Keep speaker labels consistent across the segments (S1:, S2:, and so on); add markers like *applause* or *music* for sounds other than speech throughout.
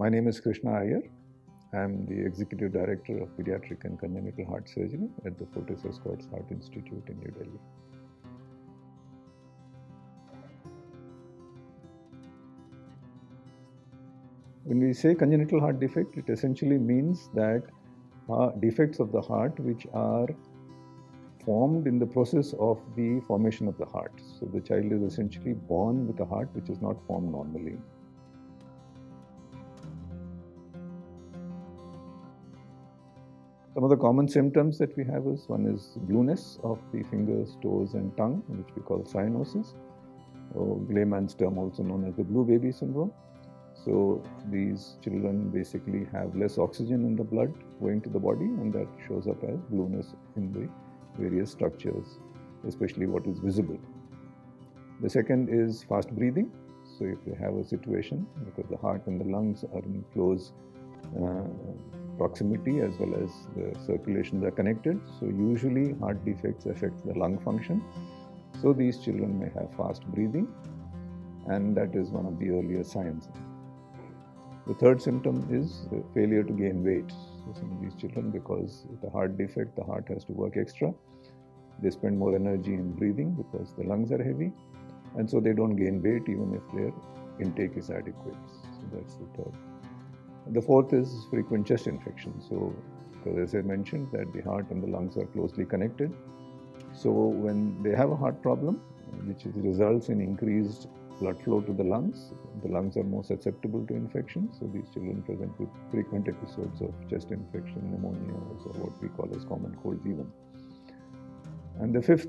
S1: My name is Krishna Iyer. I am the Executive Director of Pediatric and Congenital Heart Surgery at the Fortis Escorts Heart Institute in New Delhi. When we say congenital heart defect, it essentially means that uh, defects of the heart which are formed in the process of the formation of the heart. So the child is essentially born with a heart which is not formed normally. Some of the common symptoms that we have is one is blueness of the fingers, toes, and tongue, which we call cyanosis, or layman's term also known as the blue baby syndrome. So these children basically have less oxygen in the blood going to the body, and that shows up as blueness in the various structures, especially what is visible. The second is fast breathing. So if you have a situation because the heart and the lungs are in close uh, proximity as well as the circulations are connected. So usually heart defects affect the lung function. So these children may have fast breathing, and that is one of the earlier signs. The third symptom is failure to gain weight. So some of these children, because a heart defect, the heart has to work extra. They spend more energy in breathing because the lungs are heavy, and so they don't gain weight even if their intake is adequate. So that's the third. The fourth is frequent chest infection. So, as I mentioned, that the heart and the lungs are closely connected. So when they have a heart problem, which results in increased blood flow to the lungs. The lungs are more susceptible to infection, so these children present with frequent episodes of chest infection, pneumonia, or what we call as common colds even. And the fifth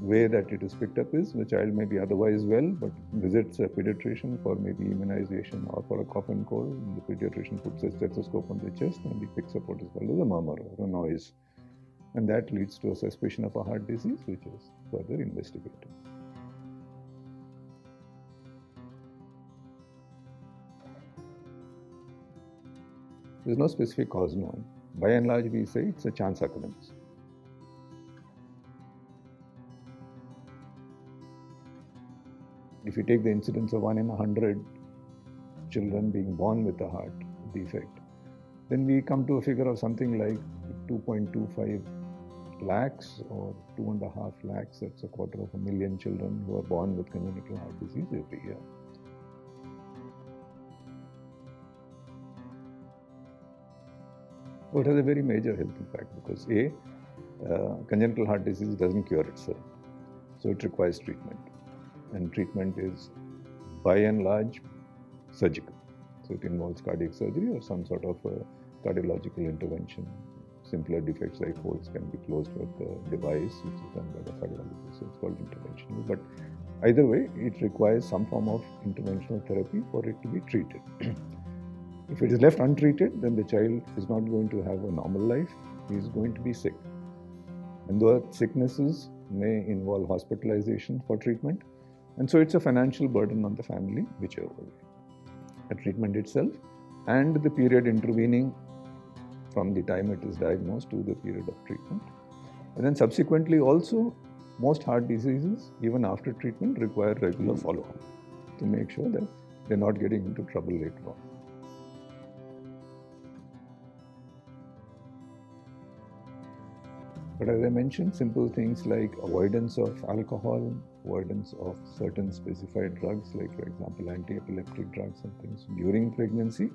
S1: way that it is picked up is the child may be otherwise well, but visits a pediatrician for maybe immunization or for a cough and cold. And the pediatrician puts a stethoscope on the chest and he picks up what is called as a murmur or a noise. And that leads to a suspicion of a heart disease, which is further investigated. There is no specific cause known. By and large, we say it's a chance occurrence. If you take the incidence of 1 in a 100 children being born with a heart defect, then we come to a figure of something like 2.25 lakhs or 2.5 lakhs, that's a quarter of a million children who are born with congenital heart disease every year. So it has a very major health impact because A, uh, congenital heart disease doesn't cure itself. So it requires treatment. And treatment is by and large surgical. So it involves cardiac surgery or some sort of cardiological intervention. Simpler defects like holes can be closed with a device which is done by the cardiologist. So it's called interventional. But either way, it requires some form of interventional therapy for it to be treated. *clears throat* If it is left untreated, then the child is not going to have a normal life. He is going to be sick. And those sicknesses may involve hospitalization for treatment. And so it's a financial burden on the family, whichever way. The treatment itself and the period intervening from the time it is diagnosed to the period of treatment. And then subsequently, also, most heart diseases, even after treatment, require regular hmm. follow up to make sure that they're not getting into trouble later on. But as I mentioned, simple things like avoidance of alcohol, avoidance of certain specified drugs, like for example anti-epileptic drugs and things during pregnancy,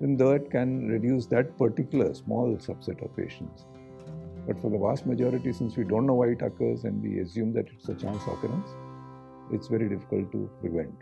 S1: then that can reduce that particular small subset of patients. But for the vast majority, since we don't know why it occurs and we assume that it's a chance occurrence, it's very difficult to prevent.